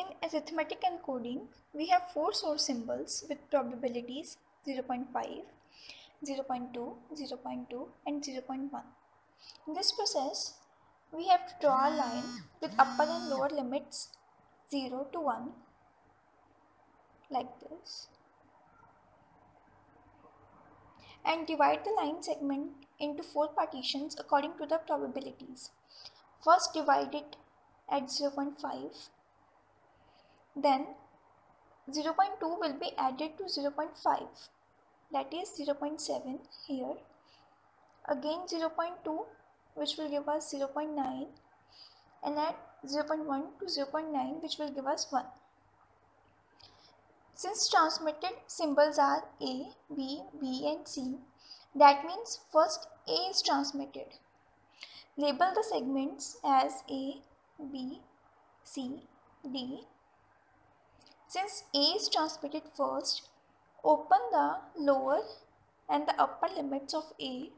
In arithmetic encoding, we have four source symbols with probabilities 0.5, 0.2, 0.2 and 0.1. In this process, we have to draw a line with upper and lower limits 0 to 1 like this and divide the line segment into four partitions according to the probabilities. First divide it at 0.5 then 0.2 will be added to 0.5 that is 0.7 here. Again 0.2 which will give us 0.9 and add 0.1 to 0.9 which will give us 1 since transmitted symbols are A, B, B and C that means first A is transmitted. Label the segments as A, B, C, D since A is transmitted first, open the lower and the upper limits of A.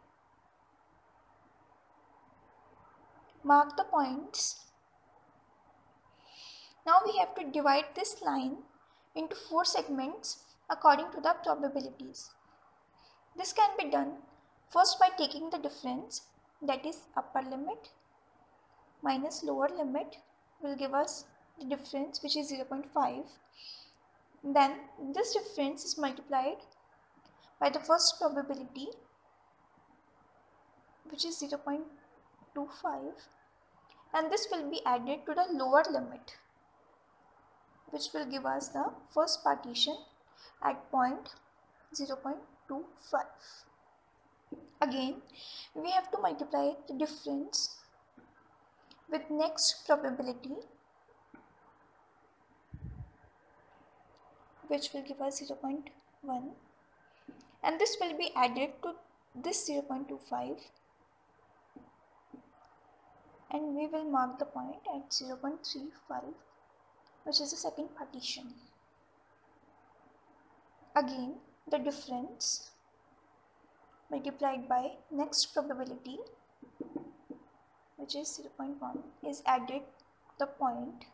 Mark the points. Now we have to divide this line into four segments according to the probabilities. This can be done first by taking the difference that is upper limit minus lower limit will give us difference which is 0.5 then this difference is multiplied by the first probability which is 0.25 and this will be added to the lower limit which will give us the first partition at point 0.25 again we have to multiply the difference with next probability which will give us 0.1 and this will be added to this 0.25 and we will mark the point at 0.35 which is the second partition. Again the difference multiplied by next probability which is 0.1 is added. The point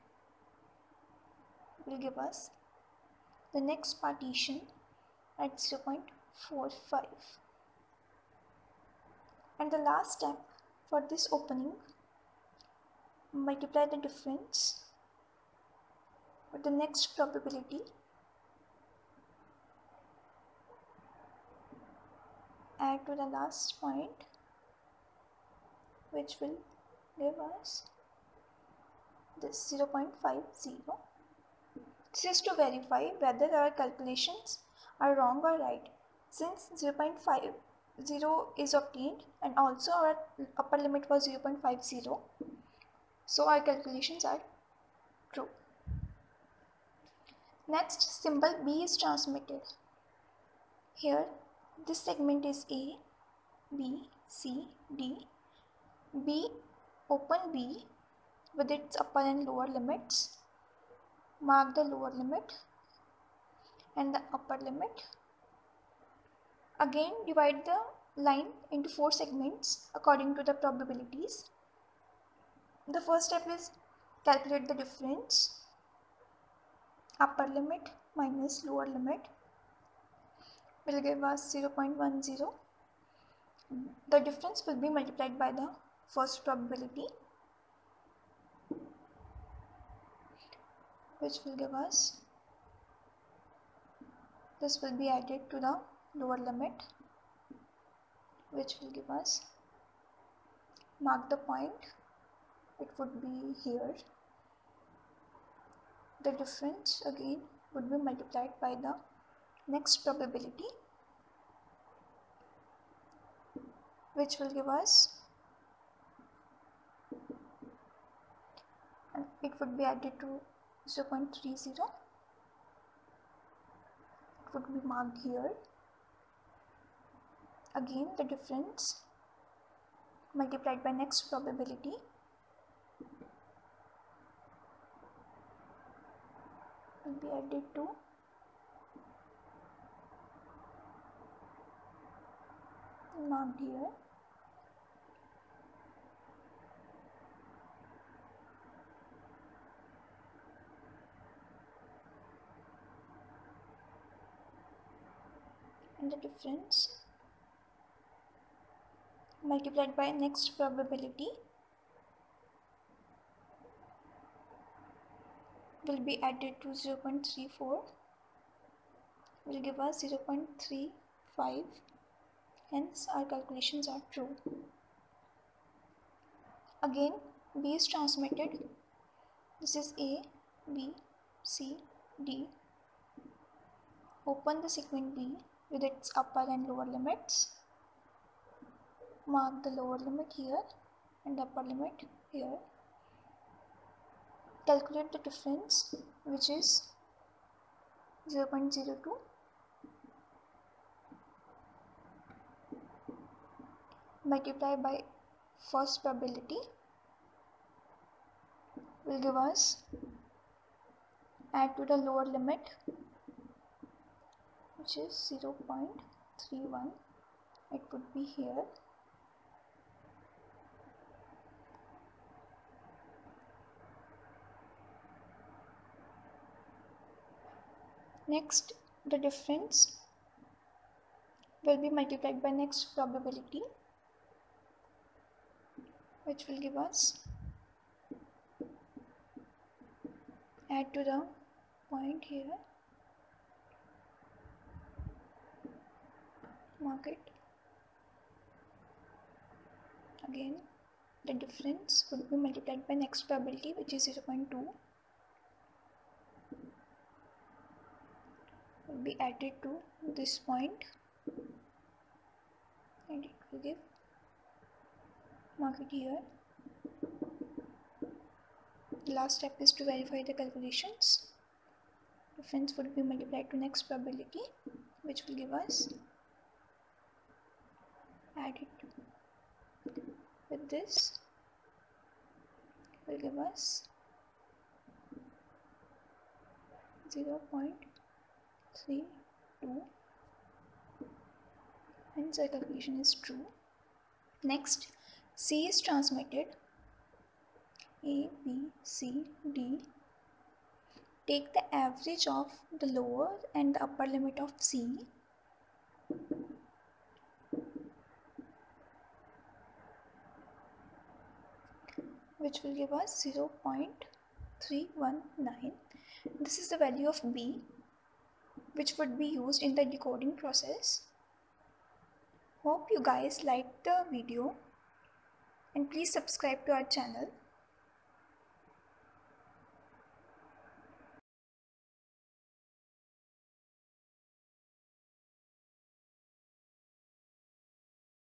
will give us the next partition at 0.45 and the last step for this opening multiply the difference with the next probability add to the last point which will give us this 0.50 is to verify whether our calculations are wrong or right. Since 0.50 is obtained and also our upper limit was 0.50, so our calculations are true. Next, symbol B is transmitted. Here, this segment is A, B, C, D. B, open B with its upper and lower limits mark the lower limit and the upper limit. Again divide the line into four segments according to the probabilities. The first step is calculate the difference. Upper limit minus lower limit will give us 0.10 the difference will be multiplied by the first probability which will give us this will be added to the lower limit which will give us mark the point it would be here. The difference again would be multiplied by the next probability which will give us and it would be added to 0.30 it would be marked here. Again the difference multiplied by next probability. Will be added to marked here the difference. Multiplied by next probability will be added to 0.34 will give us 0.35 hence our calculations are true. Again B is transmitted. This is A B C D. Open the segment B with its upper and lower limits. Mark the lower limit here and upper limit here. Calculate the difference which is 0.02 multiply by first probability will give us add to the lower limit which is 0.31 it would be here. Next the difference will be multiplied by next probability which will give us add to the point here again the difference would be multiplied by next probability which is 0.2 will be added to this point. And it will give mark it here. The last step is to verify the calculations. Difference would be multiplied to next probability which will give us add it with this will give us 0 0.32 hence the calculation is true next C is transmitted A, B, C, D. Take the average of the lower and the upper limit of C. which will give us 0 0.319. This is the value of B which would be used in the decoding process. Hope you guys liked the video and please subscribe to our channel